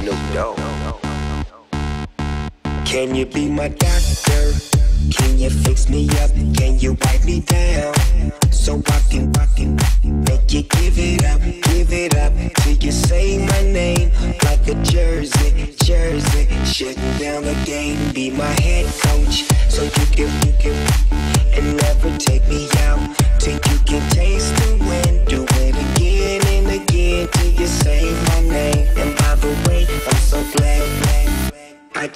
Snoop Dogg. Can you be my doctor? Can you fix me up? Can you wipe me down?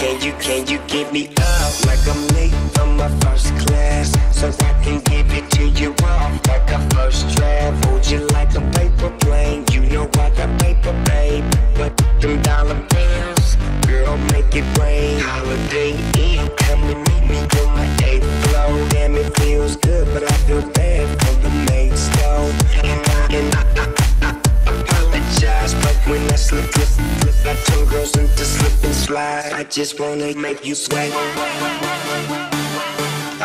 Can you, can you give me up like I'm late from my first class? So I can give it to you off like a first draft. Hold you like a paper plane. You know I got paper, babe. But them dollar bills, girl, make it rain. Holiday Inn, come and meet me on my eighth floor. Damn, it feels good, but I feel bad for the maid's though. And I, and I, I, I apologize, but when I slip, slip, slip, I turn girls into slip slide. I just wanna make you sweat.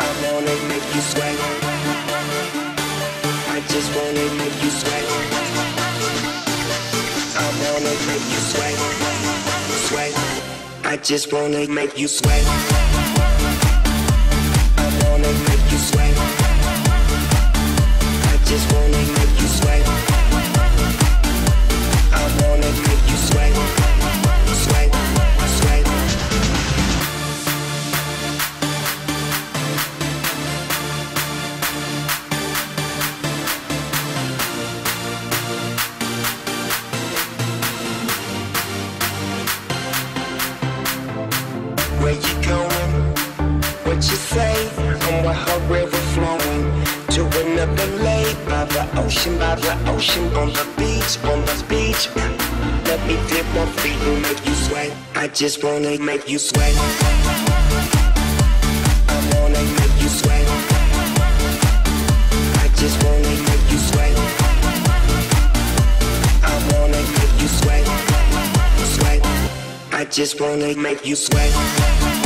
I wanna make you sweat. I just wanna make you sweat. I wanna make you sweat. Sweat. I just wanna make you sweat. What you say? I'm with her river flowing to another lake by the ocean, by the ocean, on the beach, on the beach. Let me dip my feet and make you sweat. I just wanna make you sweat. I wanna make you sweat. I just wanna make you sweat. I wanna make you sweat. Sweat. I just wanna make you sweat.